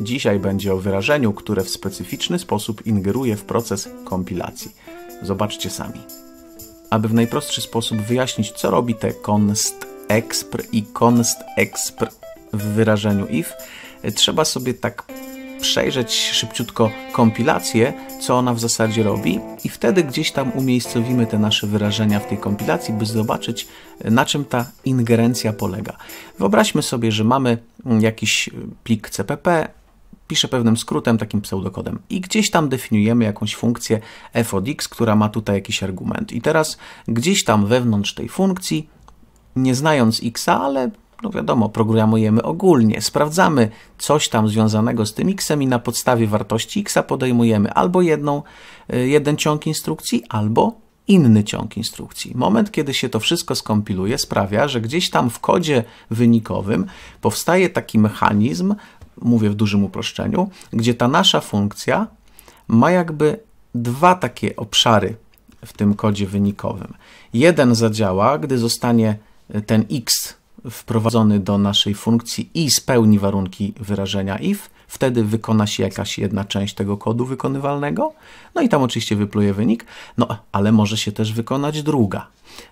Dzisiaj będzie o wyrażeniu, które w specyficzny sposób ingeruje w proces kompilacji. Zobaczcie sami. Aby w najprostszy sposób wyjaśnić, co robi te const expr i const expr w wyrażeniu if, trzeba sobie tak przejrzeć szybciutko kompilację, co ona w zasadzie robi, i wtedy gdzieś tam umiejscowimy te nasze wyrażenia w tej kompilacji, by zobaczyć, na czym ta ingerencja polega. Wyobraźmy sobie, że mamy jakiś plik CPP, piszę pewnym skrótem, takim pseudokodem. I gdzieś tam definiujemy jakąś funkcję f od x, która ma tutaj jakiś argument. I teraz gdzieś tam wewnątrz tej funkcji, nie znając x, ale no wiadomo, programujemy ogólnie, sprawdzamy coś tam związanego z tym xem i na podstawie wartości x podejmujemy albo jedną, y, jeden ciąg instrukcji, albo inny ciąg instrukcji. Moment, kiedy się to wszystko skompiluje, sprawia, że gdzieś tam w kodzie wynikowym powstaje taki mechanizm, mówię w dużym uproszczeniu, gdzie ta nasza funkcja ma jakby dwa takie obszary w tym kodzie wynikowym. Jeden zadziała, gdy zostanie ten x wprowadzony do naszej funkcji i spełni warunki wyrażenia if, wtedy wykona się jakaś jedna część tego kodu wykonywalnego, no i tam oczywiście wypluje wynik, no ale może się też wykonać druga.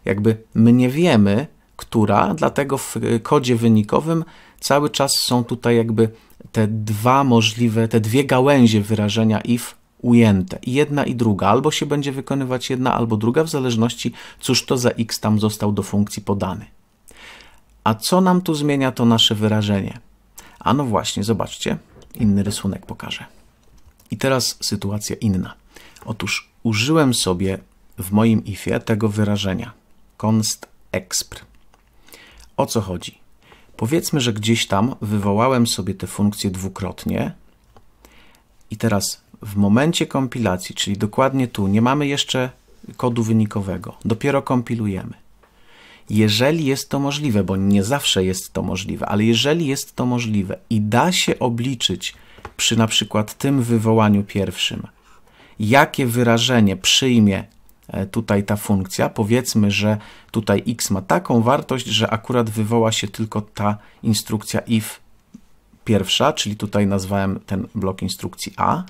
Jakby my nie wiemy, która, dlatego w kodzie wynikowym cały czas są tutaj jakby te dwa możliwe, te dwie gałęzie wyrażenia if ujęte. Jedna i druga. Albo się będzie wykonywać jedna, albo druga, w zależności cóż to za x tam został do funkcji podany. A co nam tu zmienia to nasze wyrażenie? A no właśnie, zobaczcie, inny rysunek pokażę. I teraz sytuacja inna. Otóż użyłem sobie w moim ifie tego wyrażenia const expr. O co chodzi? Powiedzmy, że gdzieś tam wywołałem sobie tę funkcję dwukrotnie i teraz w momencie kompilacji, czyli dokładnie tu, nie mamy jeszcze kodu wynikowego, dopiero kompilujemy. Jeżeli jest to możliwe, bo nie zawsze jest to możliwe, ale jeżeli jest to możliwe i da się obliczyć przy na przykład tym wywołaniu pierwszym, jakie wyrażenie przyjmie tutaj ta funkcja, powiedzmy, że tutaj x ma taką wartość, że akurat wywoła się tylko ta instrukcja if pierwsza, czyli tutaj nazwałem ten blok instrukcji a,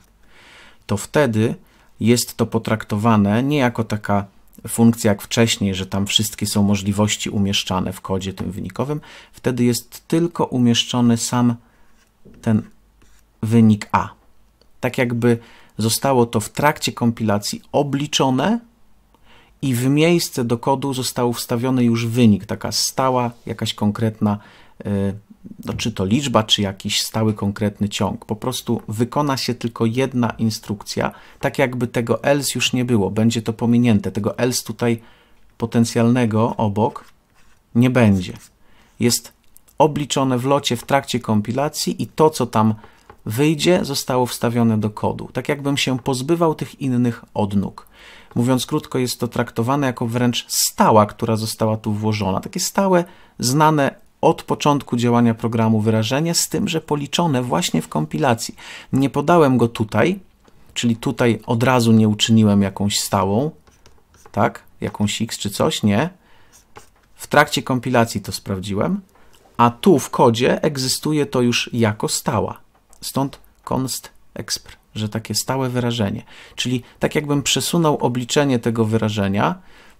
to wtedy jest to potraktowane nie jako taka funkcja jak wcześniej, że tam wszystkie są możliwości umieszczane w kodzie tym wynikowym, wtedy jest tylko umieszczony sam ten wynik A. Tak jakby zostało to w trakcie kompilacji obliczone i w miejsce do kodu został wstawiony już wynik, taka stała, jakaś konkretna y, no, czy to liczba, czy jakiś stały konkretny ciąg. Po prostu wykona się tylko jedna instrukcja, tak jakby tego else już nie było, będzie to pominięte. Tego else tutaj potencjalnego obok nie będzie. Jest obliczone w locie w trakcie kompilacji i to, co tam wyjdzie, zostało wstawione do kodu. Tak jakbym się pozbywał tych innych odnóg. Mówiąc krótko, jest to traktowane jako wręcz stała, która została tu włożona. Takie stałe, znane od początku działania programu wyrażenie, z tym, że policzone właśnie w kompilacji. Nie podałem go tutaj, czyli tutaj od razu nie uczyniłem jakąś stałą, tak, jakąś x czy coś, nie. W trakcie kompilacji to sprawdziłem, a tu w kodzie egzystuje to już jako stała. Stąd const expr, że takie stałe wyrażenie. Czyli tak jakbym przesunął obliczenie tego wyrażenia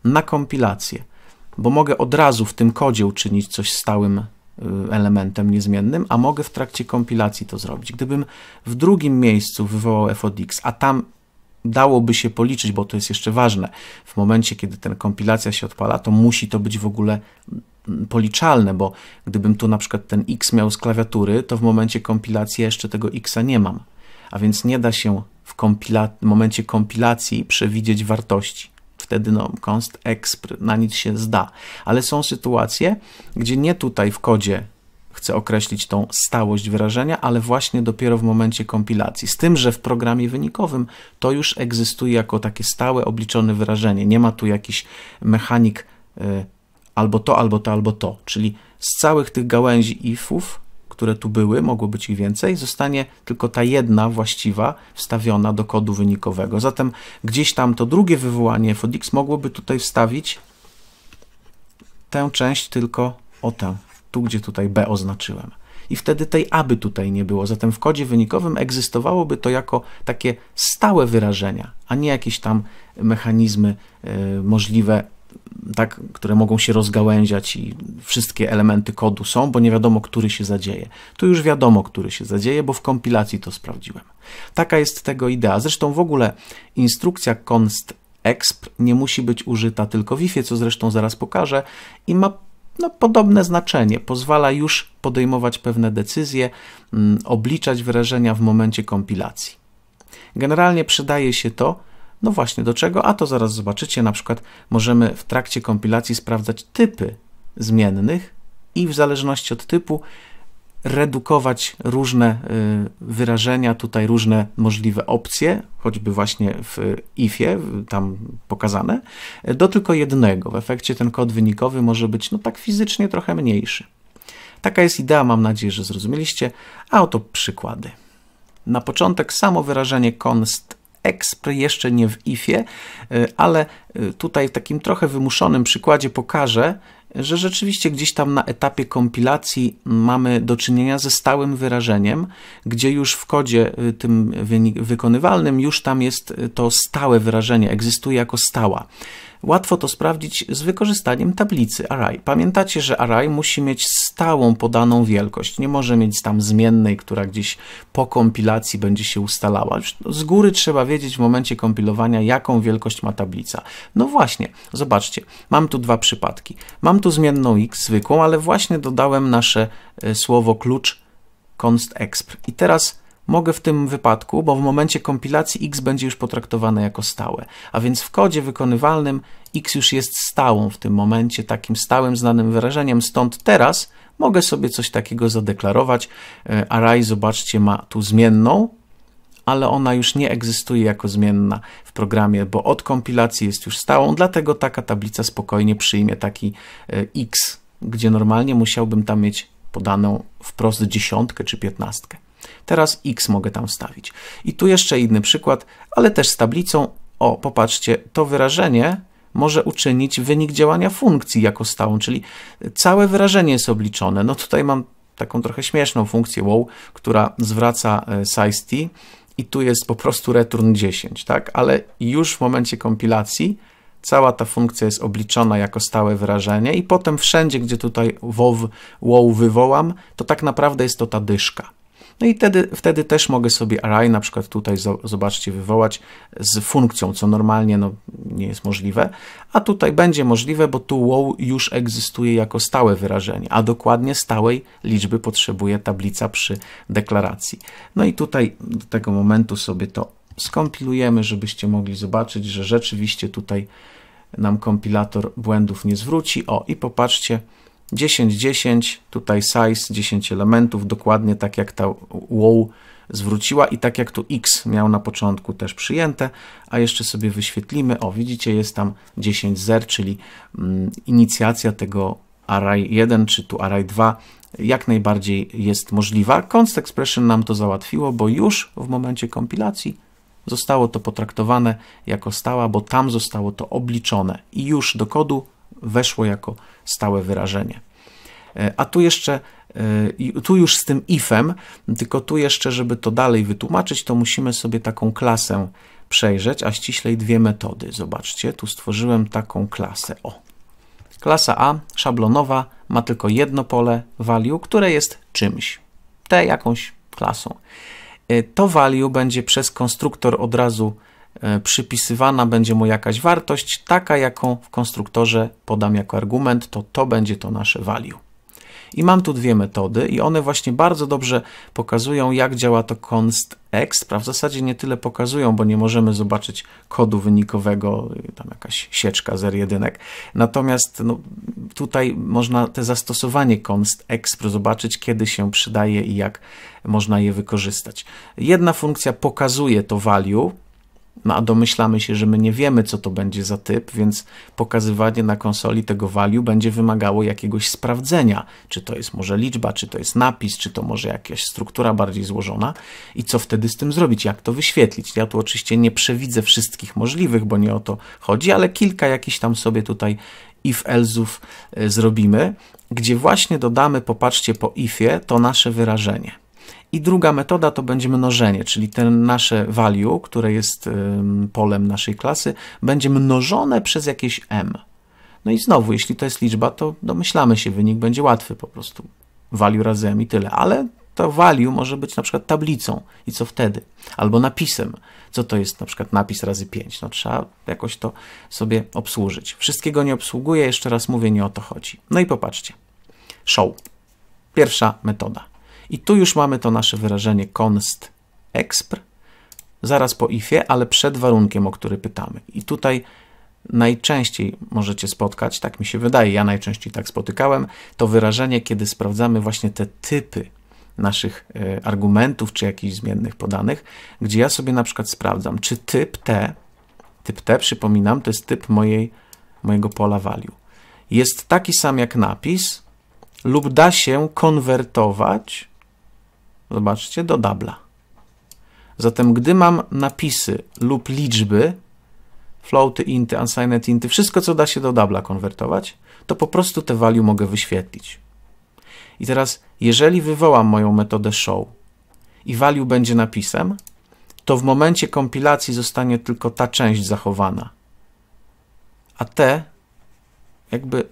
na kompilację bo mogę od razu w tym kodzie uczynić coś stałym y, elementem niezmiennym, a mogę w trakcie kompilacji to zrobić. Gdybym w drugim miejscu wywołał f x, a tam dałoby się policzyć, bo to jest jeszcze ważne, w momencie, kiedy ten kompilacja się odpala, to musi to być w ogóle mm, policzalne, bo gdybym tu na przykład ten x miał z klawiatury, to w momencie kompilacji jeszcze tego xa nie mam, a więc nie da się w, kompila momencie kompilacji przewidzieć wartości wtedy no, const expr na nic się zda. Ale są sytuacje, gdzie nie tutaj w kodzie chcę określić tą stałość wyrażenia, ale właśnie dopiero w momencie kompilacji. Z tym, że w programie wynikowym to już egzystuje jako takie stałe obliczone wyrażenie. Nie ma tu jakiś mechanik y, albo to, albo to, albo to. Czyli z całych tych gałęzi ifów które tu były, mogło być ich więcej, zostanie tylko ta jedna właściwa wstawiona do kodu wynikowego. Zatem gdzieś tam to drugie wywołanie f od x mogłoby tutaj wstawić tę część tylko o tę, tu gdzie tutaj b oznaczyłem. i wtedy tej aby tutaj nie było. Zatem w kodzie wynikowym egzystowałoby to jako takie stałe wyrażenia, a nie jakieś tam mechanizmy y, możliwe tak, które mogą się rozgałęziać i wszystkie elementy kodu są, bo nie wiadomo, który się zadzieje. Tu już wiadomo, który się zadzieje, bo w kompilacji to sprawdziłem. Taka jest tego idea. Zresztą w ogóle instrukcja const exp nie musi być użyta tylko w ifie, co zresztą zaraz pokażę i ma no, podobne znaczenie. Pozwala już podejmować pewne decyzje, mm, obliczać wyrażenia w momencie kompilacji. Generalnie przydaje się to, no właśnie do czego? A to zaraz zobaczycie. Na przykład możemy w trakcie kompilacji sprawdzać typy zmiennych i w zależności od typu redukować różne y, wyrażenia, tutaj różne możliwe opcje, choćby właśnie w ifie tam pokazane, do tylko jednego. W efekcie ten kod wynikowy może być no tak fizycznie trochę mniejszy. Taka jest idea, mam nadzieję, że zrozumieliście. A oto przykłady. Na początek samo wyrażenie const exp jeszcze nie w ifie, y, ale y, tutaj w takim trochę wymuszonym przykładzie pokażę, że rzeczywiście gdzieś tam na etapie kompilacji mamy do czynienia ze stałym wyrażeniem, gdzie już w kodzie y, tym wykonywalnym już tam jest to stałe wyrażenie, egzystuje jako stała. Łatwo to sprawdzić z wykorzystaniem tablicy array. Pamiętacie, że array musi mieć stałą podaną wielkość. Nie może mieć tam zmiennej, która gdzieś po kompilacji będzie się ustalała. Z góry trzeba wiedzieć w momencie kompilowania, jaką wielkość ma tablica. No właśnie, zobaczcie, mam tu dwa przypadki. Mam tu zmienną x zwykłą, ale właśnie dodałem nasze e, słowo klucz const exp. I teraz mogę w tym wypadku, bo w momencie kompilacji x będzie już potraktowane jako stałe, a więc w kodzie wykonywalnym x już jest stałą w tym momencie, takim stałym znanym wyrażeniem, stąd teraz mogę sobie coś takiego zadeklarować. E, array, zobaczcie, ma tu zmienną, ale ona już nie egzystuje jako zmienna w programie, bo od kompilacji jest już stałą, dlatego taka tablica spokojnie przyjmie taki e, x, gdzie normalnie musiałbym tam mieć podaną wprost dziesiątkę czy piętnastkę. Teraz x mogę tam wstawić. I tu jeszcze inny przykład, ale też z tablicą. O, popatrzcie, to wyrażenie może uczynić wynik działania funkcji jako stałą, czyli całe wyrażenie jest obliczone. No tutaj mam taką trochę śmieszną funkcję wow, która zwraca e, size t i tu jest po prostu return 10, tak? Ale już w momencie kompilacji cała ta funkcja jest obliczona jako stałe wyrażenie i potem wszędzie, gdzie tutaj wow, wow wywołam, to tak naprawdę jest to ta dyszka. No i wtedy, wtedy też mogę sobie array na przykład tutaj zobaczcie wywołać z funkcją, co normalnie no, nie jest możliwe, a tutaj będzie możliwe, bo tu wow już egzystuje jako stałe wyrażenie, a dokładnie stałej liczby potrzebuje tablica przy deklaracji. No i tutaj do tego momentu sobie to skompilujemy, żebyście mogli zobaczyć, że rzeczywiście tutaj nam kompilator błędów nie zwróci. O i popatrzcie, 10, 10, tutaj size 10 elementów, dokładnie tak jak ta wow zwróciła i tak jak tu x miał na początku też przyjęte, a jeszcze sobie wyświetlimy, o widzicie jest tam 10 zer, czyli mm, inicjacja tego array 1 czy tu array 2 jak najbardziej jest możliwa. Const expression nam to załatwiło, bo już w momencie kompilacji zostało to potraktowane jako stała, bo tam zostało to obliczone i już do kodu weszło jako stałe wyrażenie. E, a tu jeszcze, e, tu już z tym ifem, tylko tu jeszcze, żeby to dalej wytłumaczyć, to musimy sobie taką klasę przejrzeć, a ściślej dwie metody. Zobaczcie, tu stworzyłem taką klasę. O. Klasa A, szablonowa, ma tylko jedno pole value, które jest czymś, T jakąś klasą. E, to value będzie przez konstruktor od razu przypisywana będzie mu jakaś wartość, taka jaką w konstruktorze podam jako argument, to to będzie to nasze value. I mam tu dwie metody i one właśnie bardzo dobrze pokazują, jak działa to const exp, a w zasadzie nie tyle pokazują, bo nie możemy zobaczyć kodu wynikowego, tam jakaś sieczka zer jedynek. Natomiast no, tutaj można te zastosowanie const exp zobaczyć, kiedy się przydaje i jak można je wykorzystać. Jedna funkcja pokazuje to value, No a domyślamy się, że my nie wiemy, co to będzie za typ, więc pokazywanie na konsoli tego value będzie wymagało jakiegoś sprawdzenia, czy to jest może liczba, czy to jest napis, czy to może jakaś struktura bardziej złożona i co wtedy z tym zrobić, jak to wyświetlić. Ja tu oczywiście nie przewidzę wszystkich możliwych, bo nie o to chodzi, ale kilka jakichś tam sobie tutaj if-else'ów e, zrobimy, gdzie właśnie dodamy, popatrzcie po ifie, to nasze wyrażenie. I druga metoda to będzie mnożenie, czyli ten nasze value, które jest polem naszej klasy, będzie mnożone przez jakieś m. No i znowu, jeśli to jest liczba, to domyślamy się, wynik będzie łatwy po prostu. Value razy m i tyle, ale to value może być na przykład tablicą i co wtedy? Albo napisem. Co to jest na przykład napis razy 5? No trzeba jakoś to sobie obsłużyć. Wszystkiego nie obsługuję, jeszcze raz mówię, nie o to chodzi. No i popatrzcie. Show. Pierwsza metoda. I tu już mamy to nasze wyrażenie const expr, zaraz po ifie, ale przed warunkiem, o który pytamy. I tutaj najczęściej możecie spotkać, tak mi się wydaje, ja najczęściej tak spotykałem, to wyrażenie, kiedy sprawdzamy właśnie te typy naszych e, argumentów czy jakichś zmiennych podanych, gdzie ja sobie na przykład sprawdzam, czy typ T, typ T, przypominam, to jest typ mojej, mojego pola value, jest taki sam jak napis lub da się konwertować zobaczcie, do dubla. Zatem gdy mam napisy lub liczby, floaty, inty, unsigned inty, wszystko co da się do dubla konwertować, to po prostu te value mogę wyświetlić. I teraz, jeżeli wywołam moją metodę show i value będzie napisem, to w momencie kompilacji zostanie tylko ta część zachowana. A te jakby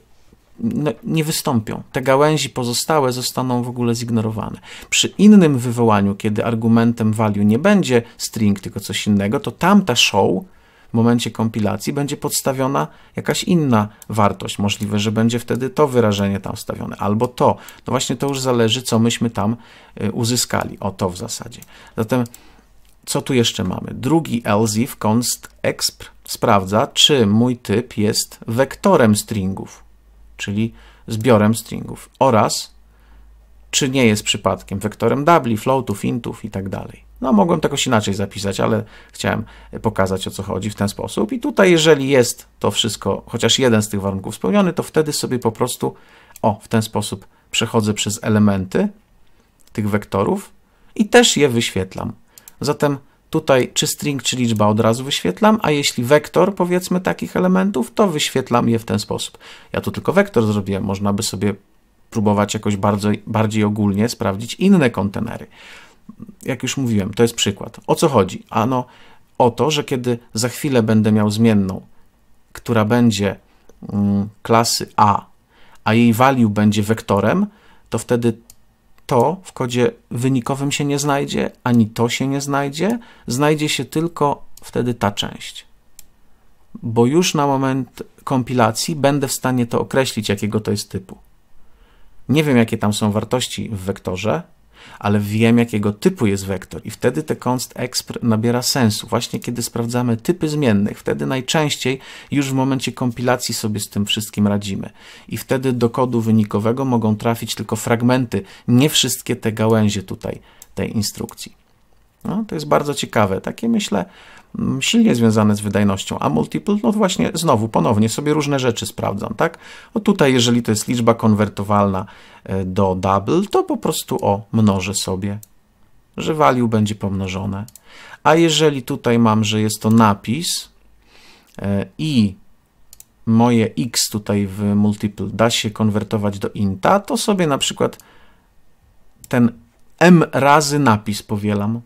no, nie wystąpią. Te gałęzi pozostałe zostaną w ogóle zignorowane. Przy innym wywołaniu, kiedy argumentem value nie będzie string, tylko coś innego, to tamta show w momencie kompilacji będzie podstawiona jakaś inna wartość. Możliwe, że będzie wtedy to wyrażenie tam wstawione, albo to. No właśnie to już zależy, co myśmy tam y, uzyskali. O to w zasadzie. Zatem co tu jeszcze mamy? Drugi else if const expr sprawdza, czy mój typ jest wektorem stringów czyli zbiorem stringów oraz czy nie jest przypadkiem wektorem dubli, floatów, intów i tak dalej. No, mogłem jakoś inaczej zapisać, ale chciałem pokazać o co chodzi w ten sposób. I tutaj, jeżeli jest to wszystko, chociaż jeden z tych warunków spełniony, to wtedy sobie po prostu, o, w ten sposób przechodzę przez elementy tych wektorów i też je wyświetlam. Zatem Tutaj czy string, czy liczba od razu wyświetlam, a jeśli wektor, powiedzmy, takich elementów, to wyświetlam je w ten sposób. Ja tu tylko wektor zrobiłem, można by sobie próbować jakoś bardzo, bardziej ogólnie sprawdzić inne kontenery. Jak już mówiłem, to jest przykład. O co chodzi? Ano o to, że kiedy za chwilę będę miał zmienną, która będzie mm, klasy A, a jej value będzie wektorem, to wtedy to w kodzie wynikowym się nie znajdzie, ani to się nie znajdzie, znajdzie się tylko wtedy ta część. Bo już na moment kompilacji będę w stanie to określić, jakiego to jest typu. Nie wiem, jakie tam są wartości w wektorze, ale wiem, jakiego typu jest wektor i wtedy te const expr nabiera sensu. Właśnie kiedy sprawdzamy typy zmiennych, wtedy najczęściej już w momencie kompilacji sobie z tym wszystkim radzimy. I wtedy do kodu wynikowego mogą trafić tylko fragmenty, nie wszystkie te gałęzie tutaj tej instrukcji. No, to jest bardzo ciekawe. Takie myślę silnie związane z wydajnością, a multiple, no właśnie znowu, ponownie sobie różne rzeczy sprawdzam, tak? O tutaj, jeżeli to jest liczba konwertowalna e, do double, to po prostu o mnożę sobie, że value będzie pomnożone. A jeżeli tutaj mam, że jest to napis e, i moje x tutaj w multiple da się konwertować do inta, to sobie na przykład ten m razy napis powielam.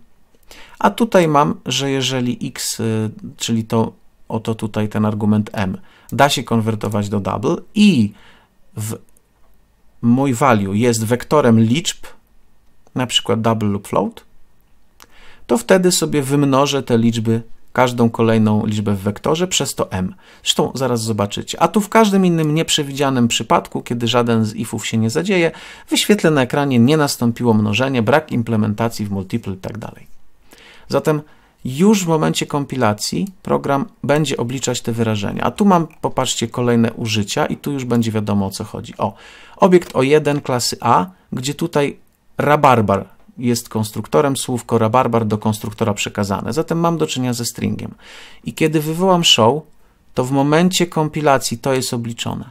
A tutaj mam, że jeżeli x, y, czyli to oto tutaj ten argument m, da się konwertować do double i w mój value jest wektorem liczb, na przykład double lub float, to wtedy sobie wymnożę te liczby, każdą kolejną liczbę w wektorze przez to m. Zresztą zaraz zobaczycie. A tu w każdym innym nieprzewidzianym przypadku, kiedy żaden z ifów się nie zadzieje, wyświetlę na ekranie nie nastąpiło mnożenie, brak implementacji w multiple itd. Zatem już w momencie kompilacji program będzie obliczać te wyrażenia. A tu mam, popatrzcie, kolejne użycia i tu już będzie wiadomo o co chodzi. O, obiekt O1 klasy A, gdzie tutaj rabarbar jest konstruktorem, słówko rabarbar do konstruktora przekazane. Zatem mam do czynienia ze stringiem. I kiedy wywołam show, to w momencie kompilacji to jest obliczone.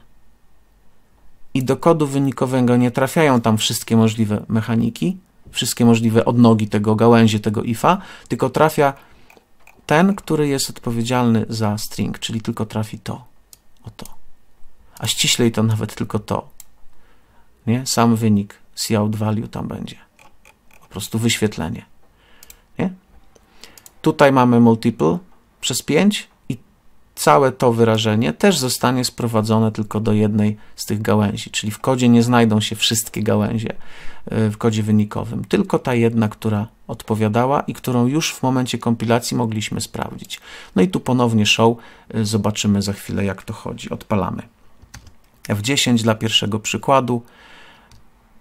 I do kodu wynikowego nie trafiają tam wszystkie możliwe mechaniki, wszystkie możliwe odnogi tego gałęzi, tego ifa, tylko trafia ten, który jest odpowiedzialny za string, czyli tylko trafi to, o to. A ściślej to nawet tylko to. Nie? Sam wynik cout value tam będzie. Po prostu wyświetlenie. Nie? Tutaj mamy multiple przez 5 i całe to wyrażenie też zostanie sprowadzone tylko do jednej z tych gałęzi, czyli w kodzie nie znajdą się wszystkie gałęzie y, w kodzie wynikowym, tylko ta jedna, która odpowiadała i którą już w momencie kompilacji mogliśmy sprawdzić. No i tu ponownie show, y, zobaczymy za chwilę jak to chodzi. Odpalamy. F10 dla pierwszego przykładu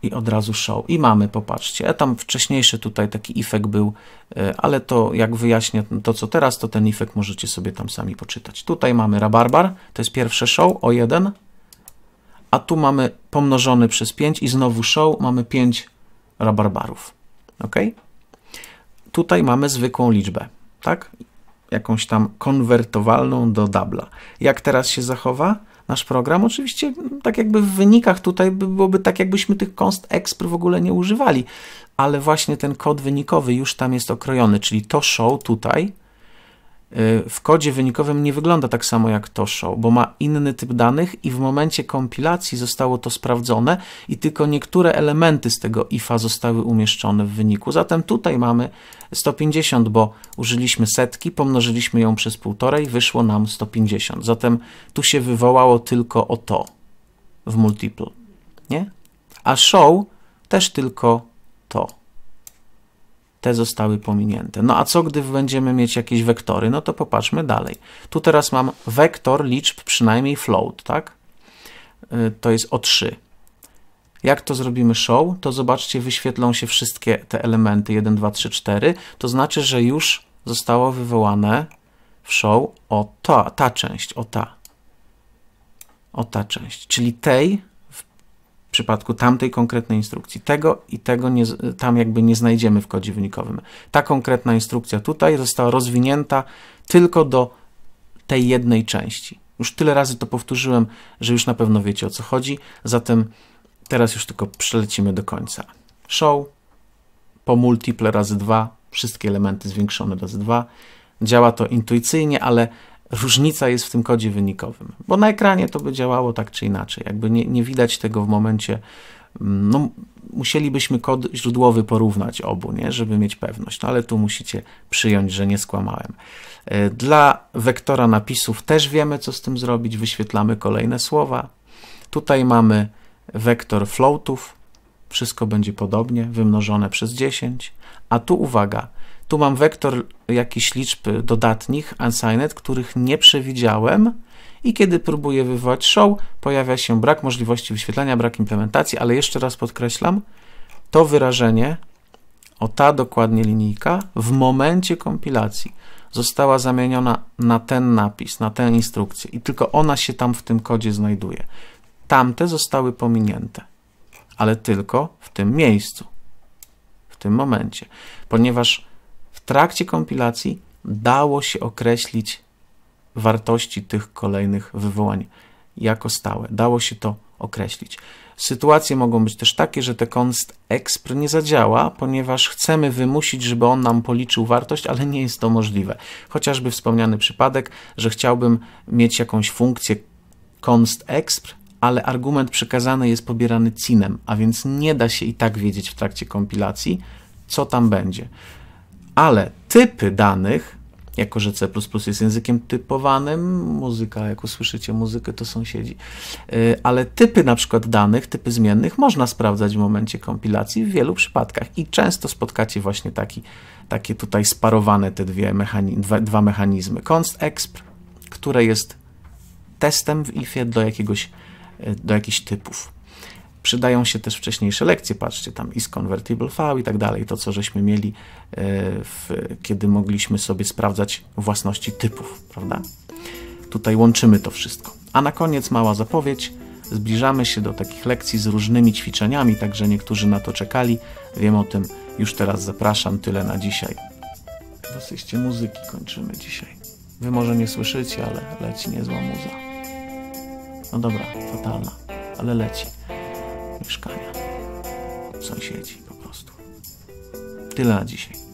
i od razu show. I mamy, popatrzcie, tam wcześniejszy tutaj taki efekt był, e, ale to jak wyjaśnię to, co teraz, to ten efekt możecie sobie tam sami poczytać. Tutaj mamy rabarbar, to jest pierwsze show o 1, a tu mamy pomnożony przez 5 i znowu show, mamy 5 rabarbarów. Ok? Tutaj mamy zwykłą liczbę, tak? Jakąś tam konwertowalną do dubla. Jak teraz się zachowa? Nasz program. Oczywiście tak jakby w wynikach tutaj byłoby tak, jakbyśmy tych const w ogóle nie używali, ale właśnie ten kod wynikowy już tam jest okrojony, czyli to show tutaj w kodzie wynikowym nie wygląda tak samo jak to show, bo ma inny typ danych i w momencie kompilacji zostało to sprawdzone i tylko niektóre elementy z tego ifa zostały umieszczone w wyniku. Zatem tutaj mamy 150, bo użyliśmy setki, pomnożyliśmy ją przez półtorej, wyszło nam 150. Zatem tu się wywołało tylko o to w multiple, nie? A show też tylko to te zostały pominięte. No a co, gdy będziemy mieć jakieś wektory? No to popatrzmy dalej. Tu teraz mam wektor liczb, przynajmniej float, tak? Y, to jest o 3. Jak to zrobimy show, to zobaczcie, wyświetlą się wszystkie te elementy 1, 2, 3, 4. To znaczy, że już zostało wywołane w show o ta, ta część, o ta. O ta część, czyli tej w przypadku tamtej konkretnej instrukcji. Tego i tego nie, tam jakby nie znajdziemy w kodzie wynikowym. Ta konkretna instrukcja tutaj została rozwinięta tylko do tej jednej części. Już tyle razy to powtórzyłem, że już na pewno wiecie o co chodzi, zatem teraz już tylko przelecimy do końca. Show po multiple razy 2, wszystkie elementy zwiększone razy 2. Działa to intuicyjnie, ale różnica jest w tym kodzie wynikowym, bo na ekranie to by działało tak czy inaczej. Jakby nie, nie widać tego w momencie, mm, no, musielibyśmy kod źródłowy porównać obu, nie, żeby mieć pewność, no ale tu musicie przyjąć, że nie skłamałem. E, dla wektora napisów też wiemy, co z tym zrobić, wyświetlamy kolejne słowa. Tutaj mamy wektor floatów, wszystko będzie podobnie, wymnożone przez 10, a tu uwaga, tu mam wektor jakichś liczb dodatnich, unsigned, których nie przewidziałem i kiedy próbuję wywołać show, pojawia się brak możliwości wyświetlenia, brak implementacji, ale jeszcze raz podkreślam, to wyrażenie, o ta dokładnie linijka, w momencie kompilacji została zamieniona na ten napis, na tę instrukcję i tylko ona się tam w tym kodzie znajduje. Tamte zostały pominięte, ale tylko w tym miejscu, w tym momencie, ponieważ trakcie kompilacji dało się określić wartości tych kolejnych wywołań jako stałe. Dało się to określić. Sytuacje mogą być też takie, że te const expr nie zadziała, ponieważ chcemy wymusić, żeby on nam policzył wartość, ale nie jest to możliwe. Chociażby wspomniany przypadek, że chciałbym mieć jakąś funkcję const expr, ale argument przekazany jest pobierany cinem, a więc nie da się i tak wiedzieć w trakcie kompilacji, co tam będzie ale typy danych, jako że C jest językiem typowanym, muzyka, jak usłyszycie muzykę, to sąsiedzi, y, ale typy na przykład danych, typy zmiennych można sprawdzać w momencie kompilacji w wielu przypadkach i często spotkacie właśnie taki, takie tutaj sparowane te dwie mechani dwa, dwa mechanizmy. Const expr, które jest testem w ifie do jakiegoś, y, do jakichś typów. Przydają się też wcześniejsze lekcje, patrzcie, tam is convertible v i tak dalej, to co żeśmy mieli, e, w, kiedy mogliśmy sobie sprawdzać własności typów, prawda? Tutaj łączymy to wszystko. A na koniec mała zapowiedź. Zbliżamy się do takich lekcji z różnymi ćwiczeniami, także niektórzy na to czekali. Wiem o tym, już teraz zapraszam. Tyle na dzisiaj. Dosyście muzyki kończymy dzisiaj. Wy może nie słyszycie, ale leci niezła muza. No dobra, fatalna, ale leci. Mieszkania. Sąsiedzi po prostu. Tyle na dzisiaj.